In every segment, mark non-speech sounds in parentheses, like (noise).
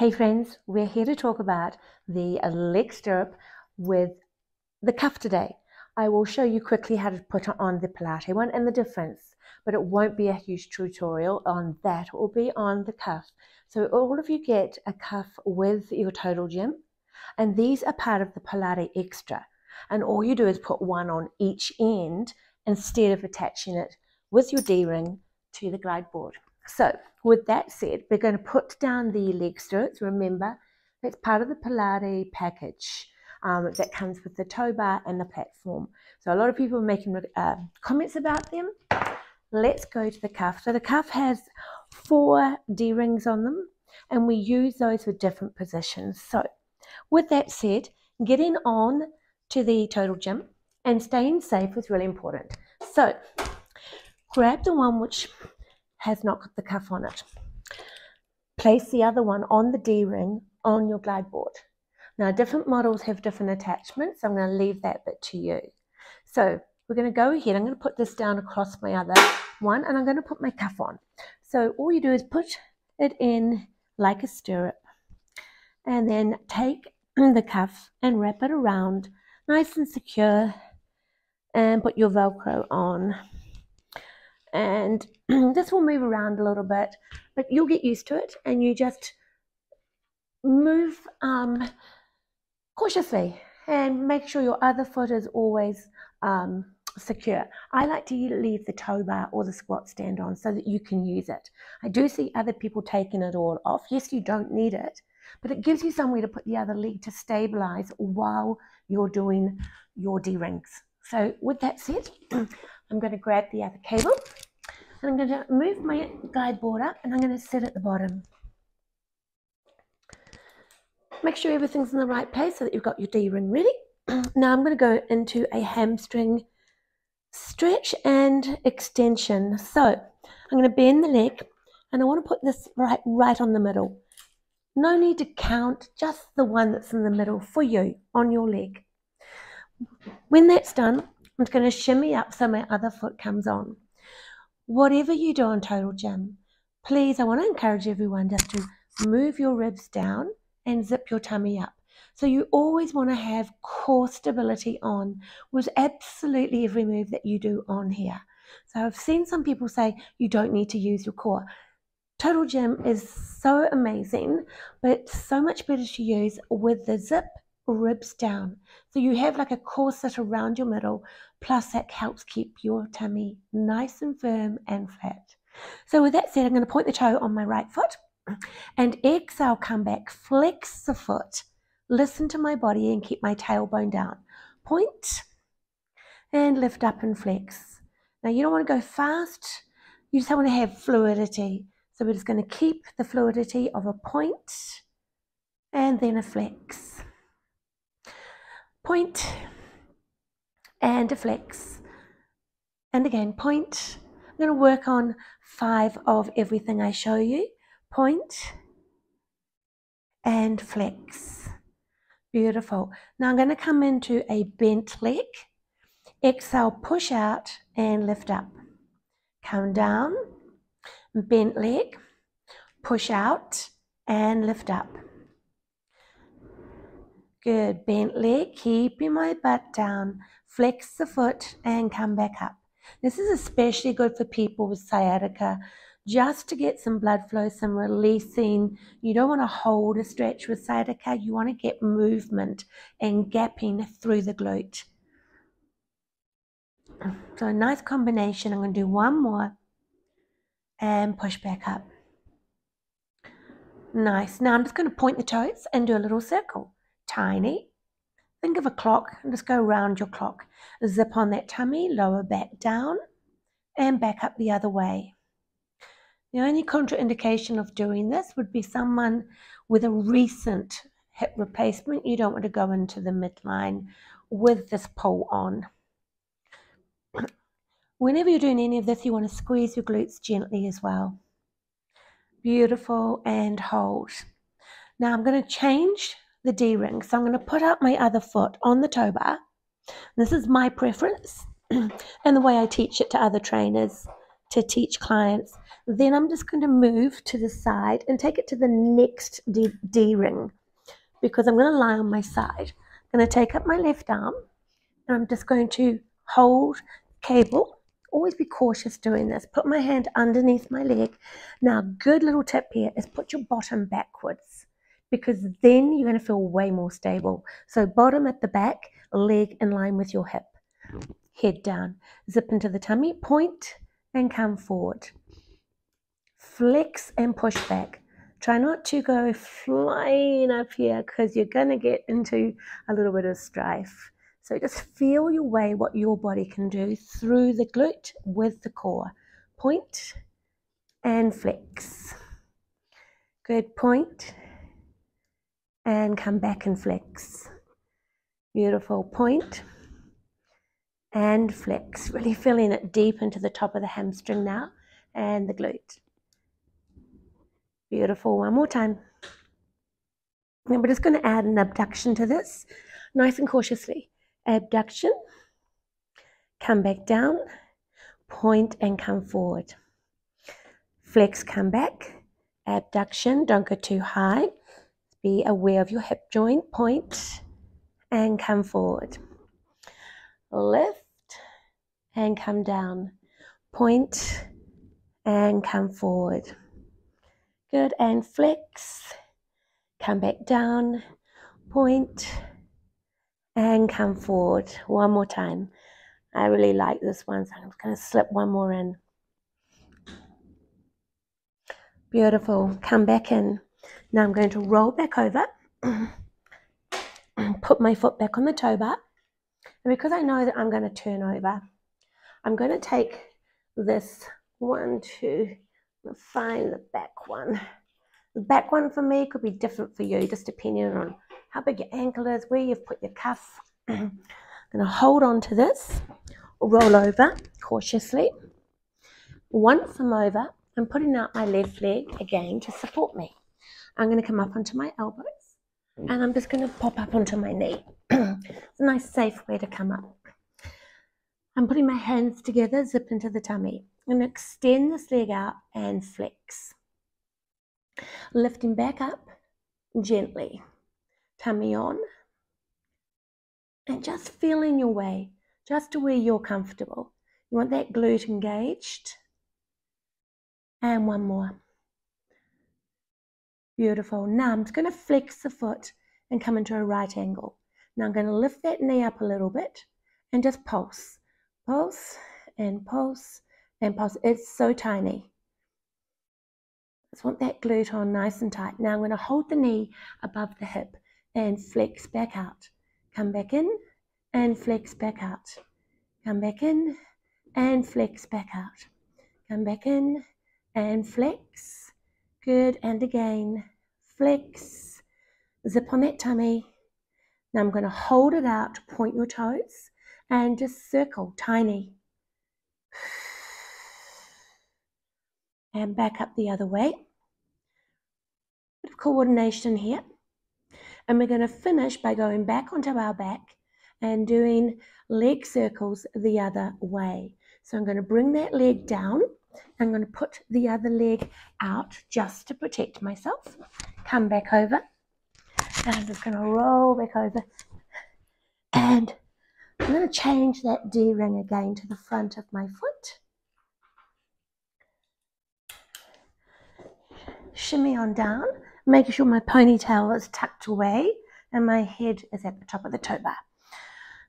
Hey friends, we're here to talk about the leg stirrup with the cuff today. I will show you quickly how to put on the Pilates one and the difference, but it won't be a huge tutorial on that. It will be on the cuff. So all of you get a cuff with your total gym, and these are part of the Pilates Extra. And all you do is put one on each end instead of attaching it with your D-ring to the glide board. So with that said, we're going to put down the leg stirrups. Remember, that's part of the Pilates package um, that comes with the toe bar and the platform. So a lot of people are making uh, comments about them. Let's go to the cuff. So the cuff has four D-rings on them, and we use those for different positions. So with that said, getting on to the total gym and staying safe is really important. So grab the one which has not got the cuff on it. Place the other one on the D-ring on your glide board. Now different models have different attachments. So I'm going to leave that bit to you. So we're going to go ahead. I'm going to put this down across my other one and I'm going to put my cuff on. So all you do is put it in like a stirrup and then take (clears throat) the cuff and wrap it around nice and secure and put your velcro on and (clears throat) this will move around a little bit but you'll get used to it and you just move um, cautiously and make sure your other foot is always um, secure. I like to leave the toe bar or the squat stand on so that you can use it. I do see other people taking it all off. Yes, you don't need it, but it gives you somewhere to put the other leg to stabilize while you're doing your D-rings. So with that said, (clears throat) I'm going to grab the other cable and I'm going to move my glide board up and I'm going to sit at the bottom. Make sure everything's in the right place so that you've got your D-ring ready. (clears throat) now I'm going to go into a hamstring stretch and extension. So I'm going to bend the leg and I want to put this right, right on the middle. No need to count, just the one that's in the middle for you on your leg. When that's done, I'm going to shimmy up so my other foot comes on. Whatever you do on Total Gym, please, I want to encourage everyone just to move your ribs down and zip your tummy up. So you always want to have core stability on with absolutely every move that you do on here. So I've seen some people say you don't need to use your core. Total Gym is so amazing, but so much better to use with the zip ribs down. So you have like a corset around your middle, plus that helps keep your tummy nice and firm and flat. So with that said, I'm going to point the toe on my right foot and exhale, come back, flex the foot, listen to my body and keep my tailbone down. Point and lift up and flex. Now you don't want to go fast, you just want to have fluidity. So we're just going to keep the fluidity of a point and then a flex point and a flex. And again, point. I'm going to work on five of everything I show you. Point and flex. Beautiful. Now I'm going to come into a bent leg. Exhale, push out and lift up. Come down, bent leg, push out and lift up. Good. Bent leg, keeping my butt down. Flex the foot and come back up. This is especially good for people with sciatica, just to get some blood flow, some releasing. You don't want to hold a stretch with sciatica. You want to get movement and gapping through the glute. So a nice combination. I'm going to do one more and push back up. Nice. Now I'm just going to point the toes and do a little circle tiny. Think of a clock and just go around your clock. Zip on that tummy, lower back down, and back up the other way. The only contraindication of doing this would be someone with a recent hip replacement. You don't want to go into the midline with this pull on. (clears throat) Whenever you're doing any of this, you want to squeeze your glutes gently as well. Beautiful and hold. Now I'm going to change the D ring. So I'm going to put up my other foot on the toe bar. This is my preference (clears throat) and the way I teach it to other trainers to teach clients. Then I'm just going to move to the side and take it to the next D, D ring because I'm going to lie on my side. I'm going to take up my left arm and I'm just going to hold cable. Always be cautious doing this. Put my hand underneath my leg. Now, good little tip here is put your bottom backwards because then you're going to feel way more stable. So bottom at the back, leg in line with your hip. Head down, zip into the tummy, point and come forward. Flex and push back. Try not to go flying up here because you're going to get into a little bit of strife. So just feel your way what your body can do through the glute with the core. Point and flex. Good point and come back and flex. Beautiful point and flex. (laughs) Really feeling it deep into the top of the hamstring now and the glute. Beautiful. One more time. And we're just going to add an abduction to this, nice and cautiously. Abduction, come back down, point and come forward. Flex, come back. Abduction, don't go too high. Be aware of your hip joint, point and come forward. Lift and come down. Point and come forward. Good, and flex. Come back down. Point and come forward. One more time. I really like this one, so I'm going to slip one more in. Beautiful. Come back in. Now I'm going to roll back over, (clears throat) put my foot back on the toe bar. And because I know that I'm going to turn over, I'm going to take this one, two, find the back one. The back one for me could be different for you, just depending on how big your ankle is, where you've put your cuff. I'm going to hold on to this, roll over cautiously. Once I'm over, I'm putting out my left leg again to support me. I'm going to come up onto my elbows mm. and I'm just going to pop up onto my knee. (clears throat) it's a nice safe way to come up. I'm putting my hands together, zip into the tummy. I'm going to extend this leg out and flex. Lifting back up gently. Tummy on. And just feeling your way, just to where you're comfortable. You want that glute engaged. And one more. Beautiful. Now I'm just going to flex the foot and come into a right angle. Now I'm going to lift that knee up a little bit and just pulse. Pulse and pulse and pulse. It's so tiny. Just want that glute on nice and tight. Now I'm going to hold the knee above the hip and flex back out. Come back in and flex back out. Come back in and flex back out. Come back in and flex Good, and again, flex, zip on that tummy. Now I'm going to hold it out to point your toes and just circle, tiny. And back up the other way. Bit of coordination here. And we're going to finish by going back onto our back and doing leg circles the other way. So I'm going to bring that leg down I'm going to put the other leg out just to protect myself. Come back over. And I'm just going to roll back over. And I'm going to change that D ring again to the front of my foot. Shimmy on down, making sure my ponytail is tucked away and my head is at the top of the toe bar.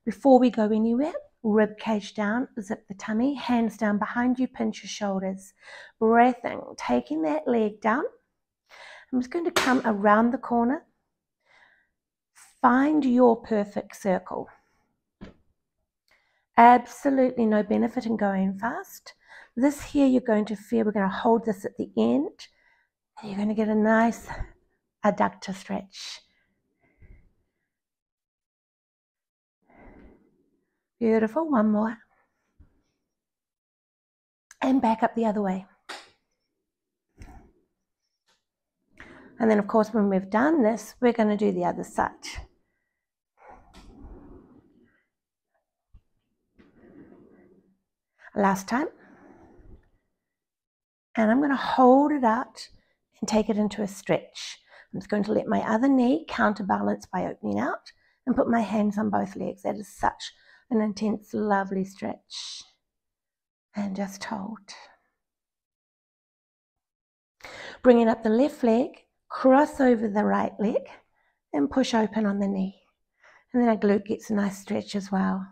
Before we go anywhere, rib cage down, zip the tummy, hands down behind you, pinch your shoulders. Breathing, taking that leg down. I'm just going to come around the corner. Find your perfect circle. Absolutely no benefit in going fast. This here you're going to feel, we're going to hold this at the end. And you're going to get a nice adductor stretch. Beautiful. One more. And back up the other way. And then, of course, when we've done this, we're going to do the other side. Last time. And I'm going to hold it out and take it into a stretch. I'm just going to let my other knee counterbalance by opening out and put my hands on both legs. That is such an intense, lovely stretch. And just hold. Bringing up the left leg, cross over the right leg, and push open on the knee. And then our glute gets a nice stretch as well.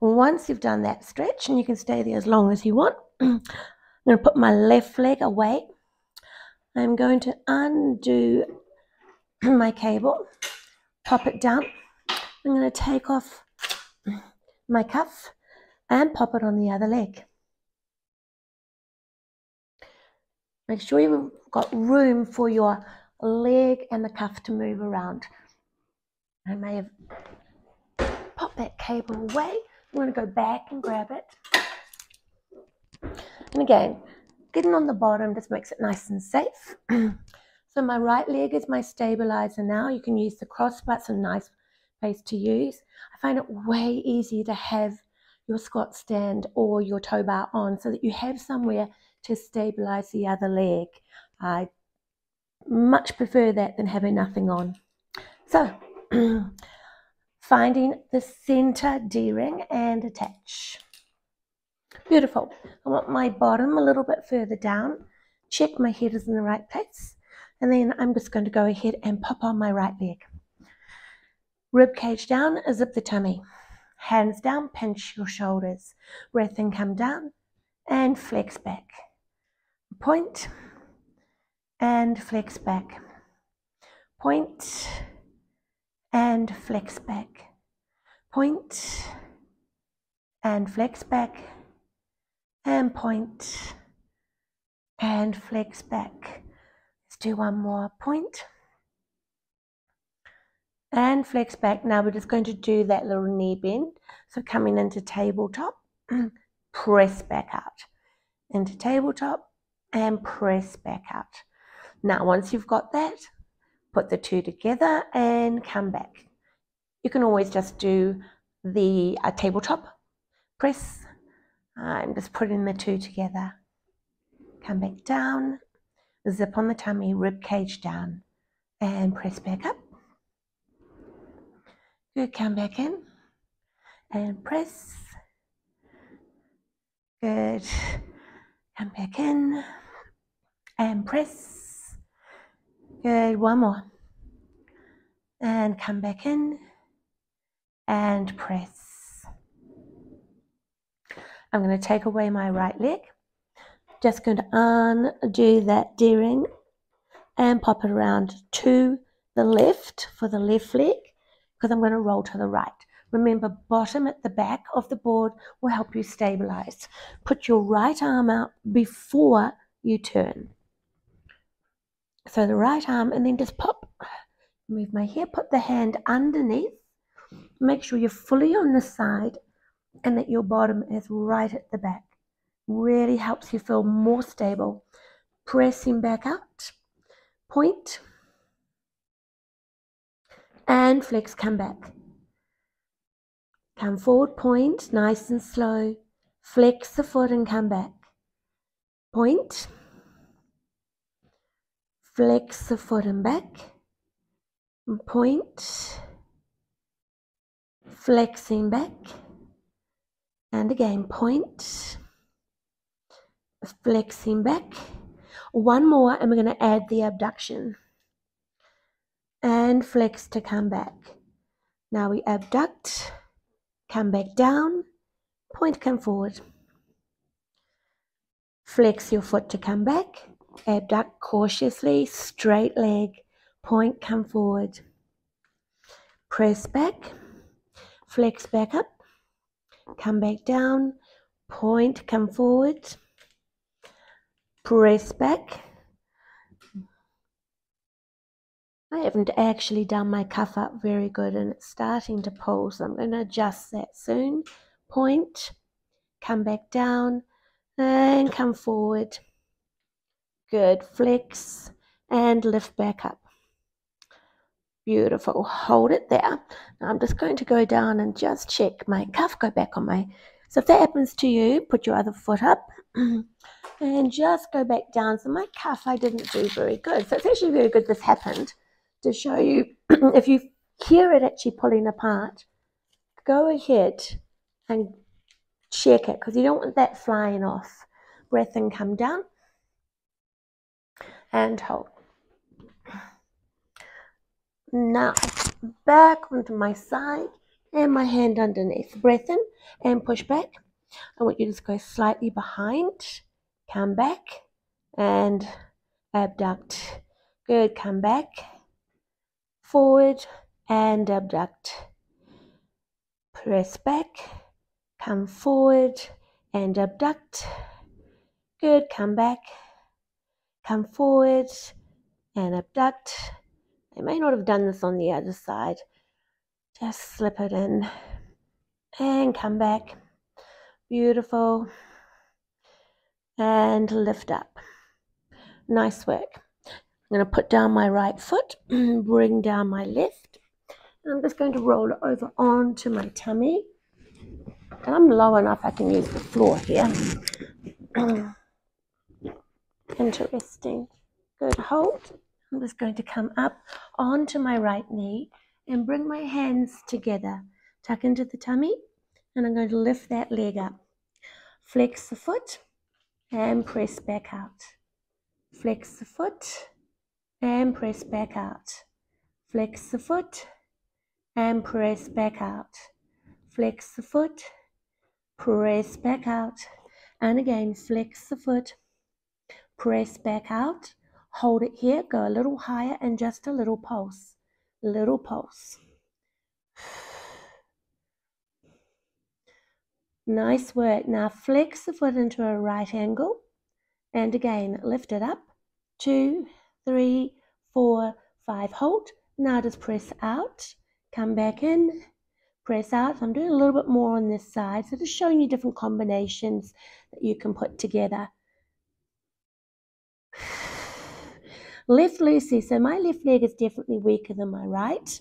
Once you've done that stretch, and you can stay there as long as you want, (clears throat) I'm going to put my left leg away. I'm going to undo (clears throat) my cable, pop it down. I'm going to take off my cuff and pop it on the other leg. Make sure you've got room for your leg and the cuff to move around. I may have popped that cable away. I'm going to go back and grab it. And again, getting on the bottom just makes it nice and safe. (clears throat) so my right leg is my stabilizer now. You can use the cross butts, a nice place to use. I find it way easier to have your squat stand or your toe bar on so that you have somewhere to stabilize the other leg. I much prefer that than having nothing on. So (clears throat) finding the center D-ring and attach. Beautiful. I want my bottom a little bit further down. Check my head is in the right place. And then I'm just going to go ahead and pop on my right leg. Rib cage down, zip the tummy. Hands down, pinch your shoulders. Breath in, come down and flex back. Point and flex back. Point and flex back. Point and flex back and point and flex back. Do one more point and flex back. Now we're just going to do that little knee bend. So coming into tabletop, (clears throat) press back out. Into tabletop and press back out. Now once you've got that, put the two together and come back. You can always just do the uh, tabletop press. I'm just putting the two together. Come back down, zip on the tummy, rib cage down, and press back up. Good, come back in and press. Good, come back in and press. Good, one more. And come back in and press. I'm going to take away my right leg. Just going to undo that D-ring and pop it around to the left for the left leg because I'm going to roll to the right. Remember, bottom at the back of the board will help you stabilize. Put your right arm out before you turn. So the right arm, and then just pop, move my hair, put the hand underneath. Make sure you're fully on the side and that your bottom is right at the back. Really helps you feel more stable. Pressing back out, point, and flex, come back. Come forward, point, nice and slow. Flex the foot and come back. Point flex the foot and back, point, flexing back, and again point, flexing back. One more, and we're going to add the abduction and flex to come back. Now we abduct, come back down, point, come forward. Flex your foot to come back abduct cautiously, straight leg, point, come forward. Press back, flex back up, come back down, point, come forward, press back. I haven't actually done my cuff up very good and it's starting to pull, so I'm going to adjust that soon. Point, come back down, and come forward. Good. Flex and lift back up. Beautiful. Hold it there. Now I'm just going to go down and just check my cuff, go back on my So if that happens to you, put your other foot up (clears throat) and just go back down. So my calf I didn't do very good. So it's actually very good this happened to show you (clears throat) if you hear it actually pulling apart, go ahead and check it because you don't want that flying off. Breath in, come down and hold. Now back onto my side and my hand underneath. Breath in and push back. I want you to just go slightly behind, come back and abduct. Good, come back, forward and abduct. Press back, come forward and abduct. Good, come back, come forward and abduct. I may not have done this on the other side. Just slip it in and come back. Beautiful. And lift up. Nice work. I'm going to put down my right foot, and (clears throat) bring down my left. I'm just going to roll over onto my tummy. And I'm low enough I can use the floor here. (clears throat) Interesting. Good hold. I'm just going to come up onto my right knee and bring my hands together. Tuck into the tummy and I'm going to lift that leg up. Flex the foot and press back out. Flex the foot and press back out. Flex the foot and press back out. Flex the foot, press back out. And again, flex the foot, press back out. Hold it here, go a little higher and just a little pulse. Little pulse. Nice work. Now flex the foot into a right angle. And again, lift it up. Two, three, four, five. Hold. Now just press out. Come back in. Press out. I'm doing a little bit more on this side. So just showing you different combinations that you can put together. (sighs) Left loosey. So my left leg is definitely weaker than my right.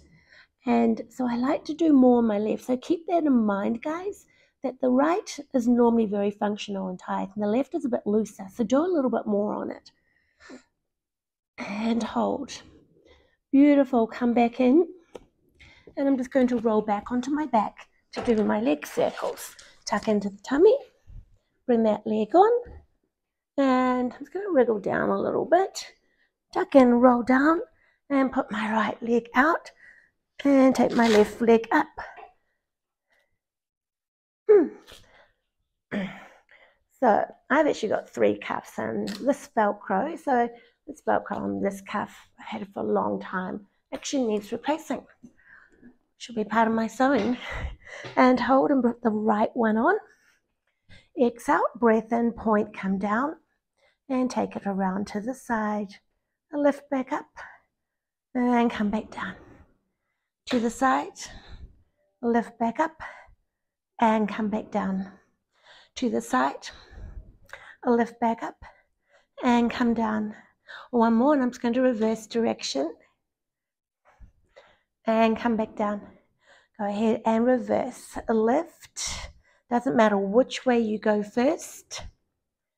And so I like to do more on my left. So keep that in mind, guys that the right is normally very functional and tight and the left is a bit looser. So do a little bit more on it. And hold. Beautiful. Come back in. And I'm just going to roll back onto my back to do my leg circles. Tuck into the tummy. Bring that leg on. And I'm just going to wriggle down a little bit. Tuck in, roll down. And put my right leg out. And take my left leg up. (clears throat) so I've actually got three cuffs and this Velcro. So this Velcro on this cuff I had it for a long time. Actually needs replacing. Should be part of my sewing. And hold and put the right one on. Exhale, breath in, point, come down. And take it around to the side. Lift back up. And come back down. To the side. Lift back up and come back down to the side. Lift back up and come down. One more, and I'm just going to reverse direction and come back down. Go ahead and reverse. A lift. Doesn't matter which way you go first.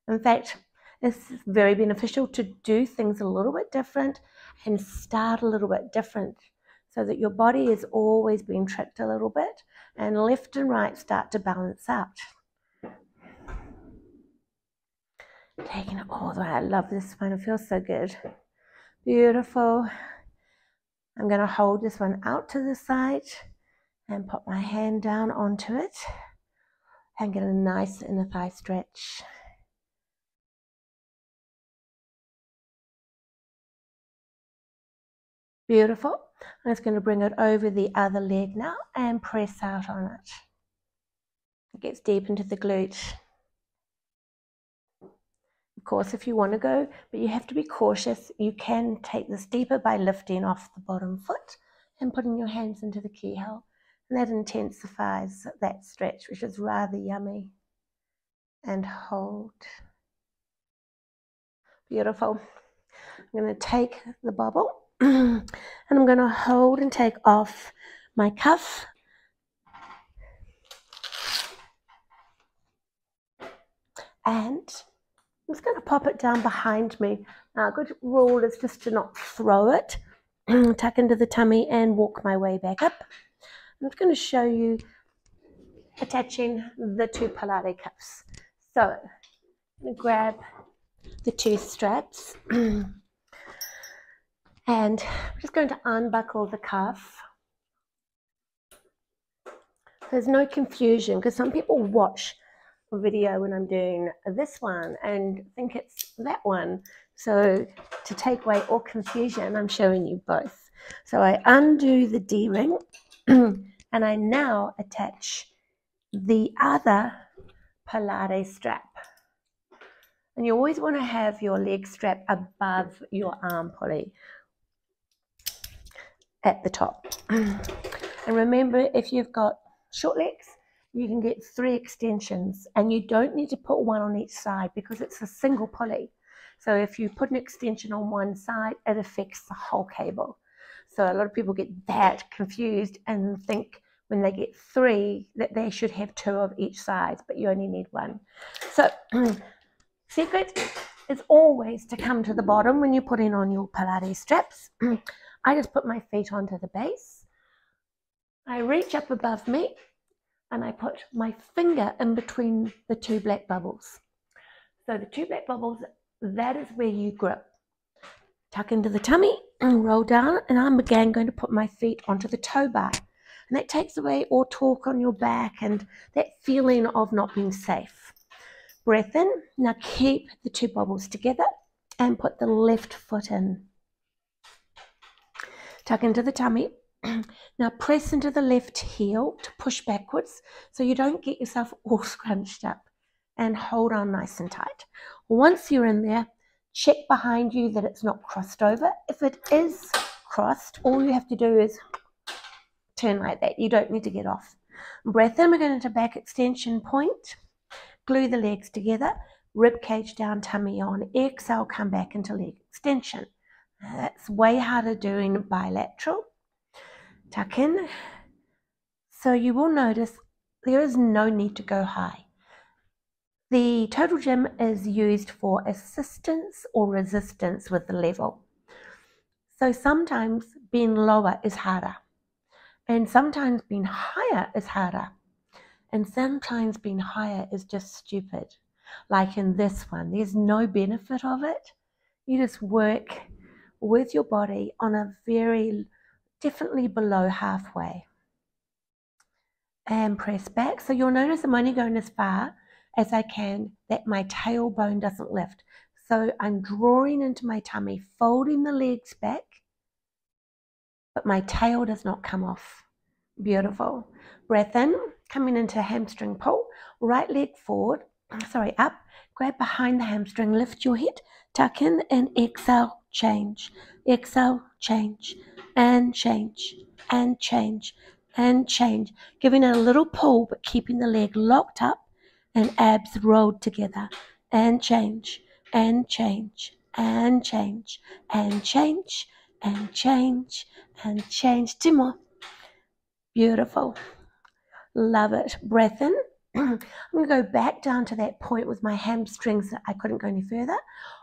In fact, it's very beneficial to do things a little bit different and start a little bit different so that your body is always being tricked a little bit and left and right start to balance out. Taking it all the way. I love this one. It feels so good. Beautiful. I'm going to hold this one out to the side and put my hand down onto it and get a nice inner thigh stretch. Beautiful. I'm just going to bring it over the other leg now and press out on it. It gets deep into the glute. Of course, if you want to go, but you have to be cautious. You can take this deeper by lifting off the bottom foot and putting your hands into the keyhole. And that intensifies that stretch, which is rather yummy. And hold. Beautiful. I'm going to take the bobble (clears throat) and I'm going to hold and take off my cuff. And I'm just going to pop it down behind me. Now, a good rule is just to not throw it, (clears throat) tuck into the tummy and walk my way back up. I'm just going to show you attaching the two Pilates cuffs. So, I'm going to grab the two straps (clears throat) and I'm just going to unbuckle the cuff. There's no confusion because some people watch a video when I'm doing this one and think it's that one. So to take away all confusion, I'm showing you both. So I undo the D-ring (clears throat) and I now attach the other Pilates strap. And you always want to have your leg strap above your arm pulley at the top. And remember, if you've got short legs, you can get three extensions and you don't need to put one on each side because it's a single pulley. So if you put an extension on one side, it affects the whole cable. So a lot of people get that confused and think when they get three that they should have two of each side, but you only need one. So (clears throat) secret is always to come to the bottom when you're putting on your Pilates straps. (clears throat) I just put my feet onto the base. I reach up above me and I put my finger in between the two black bubbles. So the two black bubbles, that is where you grip. Tuck into the tummy and roll down and I'm again going to put my feet onto the toe bar. And that takes away all torque on your back and that feeling of not being safe. Breath in. Now keep the two bubbles together and put the left foot in. Tuck into the tummy. (clears throat) now press into the left heel to push backwards so you don't get yourself all (laughs) scrunched up and hold on nice and tight. Once you're in there, check behind you that it's not crossed over. If it is crossed, all you have to do is turn like that. You don't need to get off. Breath in, we're going into back extension point. Glue the legs together, rib cage down, tummy on. Exhale, come back into leg extension. That's way harder doing bilateral. Tuck in. So you will notice there is no need to go high. The total gym is used for assistance or resistance with the level. So sometimes being lower is harder. And sometimes being higher is harder. And sometimes being higher is just stupid. Like in this one, there's no benefit of it. You just work with your body on a very, definitely below halfway. And press back. So you'll notice I'm only going as far as I can that my tailbone doesn't lift. So I'm drawing into my tummy, folding the legs back but my tail does not come off. Beautiful. Breath in, coming into hamstring pull. Right leg forward, (clears throat) sorry, up. Grab behind the hamstring, lift your head, tuck in, and exhale, change. Exhale, change, and change, and change, and change. Giving it a little pull, but keeping the leg locked up and abs rolled together. And change, and change, and change, and change, and change, and change. Two more. Beautiful. Love it. Breath in. (clears throat) I'm going to go back down to that point with my hamstrings that I couldn't go any further.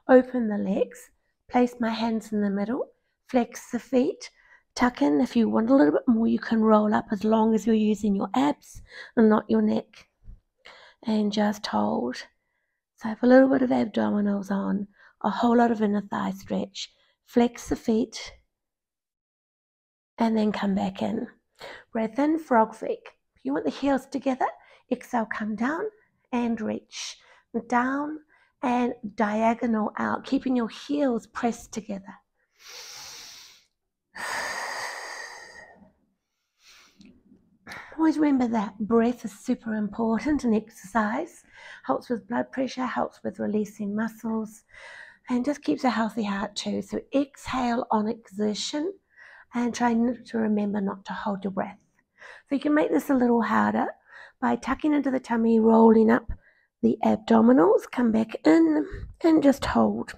Open the legs. Place my hands in the middle. Flex the feet. Tuck in. If you want a little bit more, you can roll up as long as you're using your abs and not your neck. And just hold. So I have a little bit of abdominals on, a whole lot of inner thigh stretch. Flex the feet and then come back in. Breath in, frog feet. If you want the heels together, exhale, come down and reach. Down and diagonal out, keeping your heels pressed together. (sighs) Always remember that breath is super important in exercise. Helps with blood pressure, helps with releasing muscles, and just keeps a healthy heart too. So exhale on exertion and try to remember not to hold your breath. So you can make this a little harder by tucking into the tummy, rolling up the abdominals, come back in and just hold.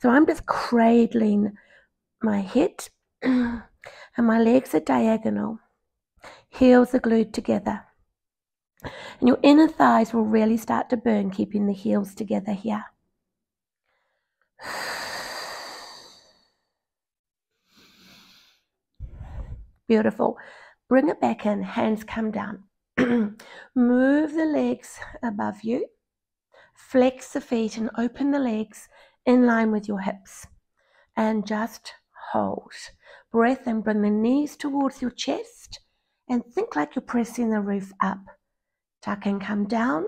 So I'm just cradling my head (clears throat) and my legs are diagonal. Heels are glued together. And your inner thighs will really start to burn, keeping the heels together here. (sighs) Beautiful. Bring it back in, hands come down. (clears throat) Move the legs above you. Flex the feet and open the legs in line with your hips. And just hold. Breath and bring the knees towards your chest and think like you're pressing the roof up. Tuck and come down.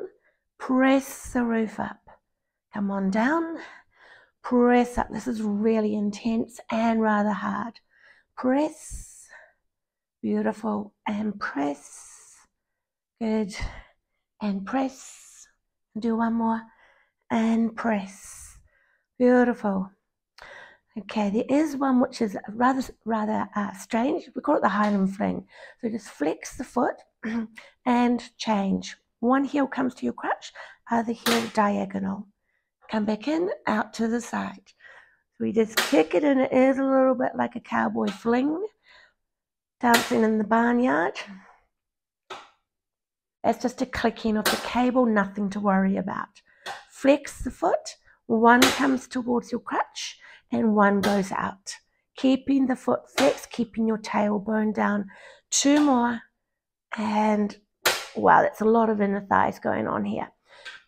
Press the roof up. Come on down. Press up. This is really intense and rather hard. Press. Beautiful. And press. Good. And press. Do one more. And press. Beautiful. Okay, there is one which is rather rather uh, strange. We call it the Highland fling. So just flex the foot (clears throat) and change. One heel comes to your crutch, other heel diagonal. Come back in, out to the side. So we just kick it and it is a little bit like a cowboy fling. Dancing in the barnyard. It's just a clicking of the cable, nothing to worry about. Flex the foot. One comes towards your crutch and one goes out. Keeping the foot flexed, keeping your tailbone down. Two more. And wow, that's a lot of inner thighs going on here.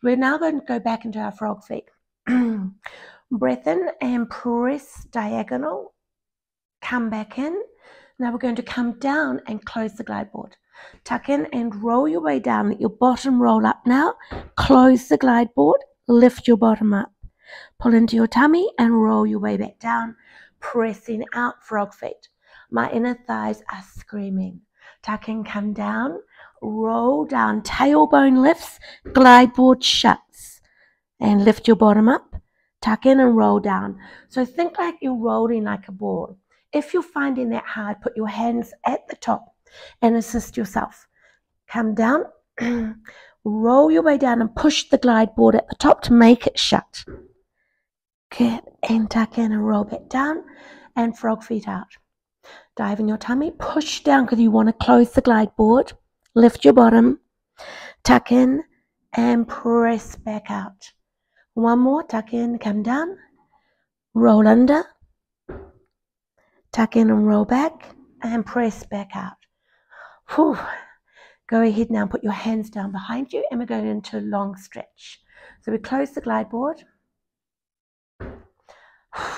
We're now going to go back into our frog feet. (clears throat) Breath in and press diagonal. Come back in. Now we're going to come down and close the glide board. Tuck in and roll your way down. Let your bottom roll up now. Close the glide board. Lift your bottom up. Pull into your tummy and roll your way back down, pressing out frog feet. My inner thighs are screaming. Tuck in, come down, roll down, tailbone lifts, glide board shuts, and lift your bottom up. Tuck in and roll down. So think like you're rolling like a ball. If you're finding that hard, put your hands at the top and assist yourself. Come down, (clears throat) roll your way down and push the glide board at the top to make it shut. Get and tuck in and roll back down and frog feet out. Dive in your tummy, push down because you want to close the glide board. Lift your bottom, tuck in and press back out. One more, tuck in, come down, roll under, tuck in and roll back and press back out. Whew. Go ahead now, and put your hands down behind you and we're going into a long stretch. So we close the glide board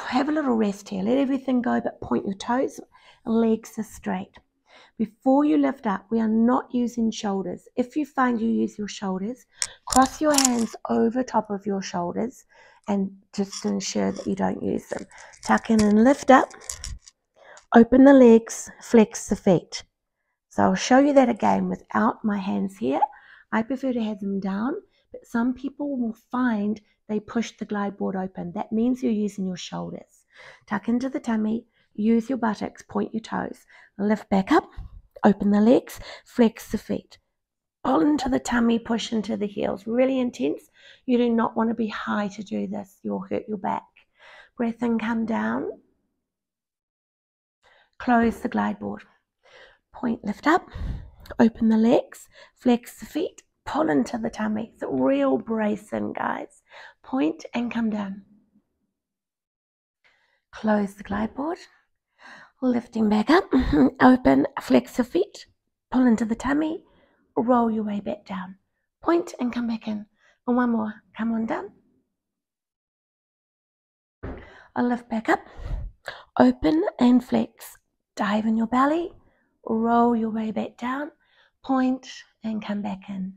have a little rest here. Let everything go, but point your toes. Legs are straight. Before you lift up, we are not using shoulders. If you find you use your shoulders, cross your hands over top of your shoulders and just ensure that you don't use them. Tuck in and lift up. Open the legs, flex the feet. So I'll show you that again without my hands here. I prefer to have them down, but some people will find they push the glide board open. That means you're using your shoulders. Tuck into the tummy, use your buttocks, point your toes, lift back up, open the legs, flex the feet. Into the tummy, push into the heels. Really intense. You do not want to be high to do this. You'll hurt your back. Breath in, come down. Close the glide board. Point, lift up, open the legs, flex the feet, pull into the tummy. It's a real bracing, guys. Point and come down. Close the glide board. Lifting back up. (laughs) Open, flex the feet. Pull into the tummy. Roll your way back down. Point and come back in. And one more. Come on down. I'll lift back up. Open and flex. Dive in your belly. Roll your way back down. Point and come back in.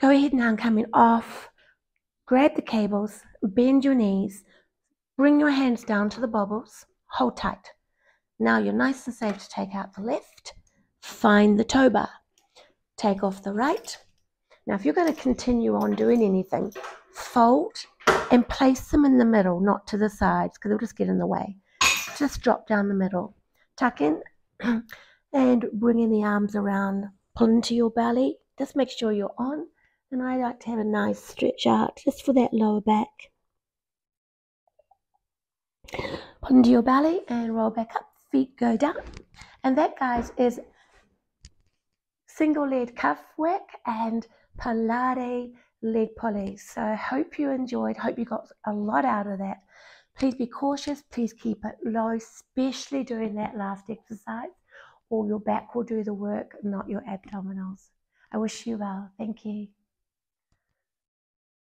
Go ahead now and coming off. Grab the cables, bend your knees, bring your hands down to the bobbles, hold tight. Now you're nice and safe to take out the left. Find the toe bar. Take off the right. Now if you're going to continue on doing anything, fold and place them in the middle, not to the sides, because they'll just get in the way. Just drop down the middle. Tuck in (clears throat) and bringing the arms around, pull into your belly. Just make sure you're on. And I like to have a nice stretch out just for that lower back. Pull into your belly and roll back up. Feet go down. And that, guys, is single leg cuff work and Pilates leg pulley. So I hope you enjoyed. Hope you got a lot out of that. Please be cautious. Please keep it low, especially during that last exercise or your back will do the work, not your abdominals. I wish you well. Thank you.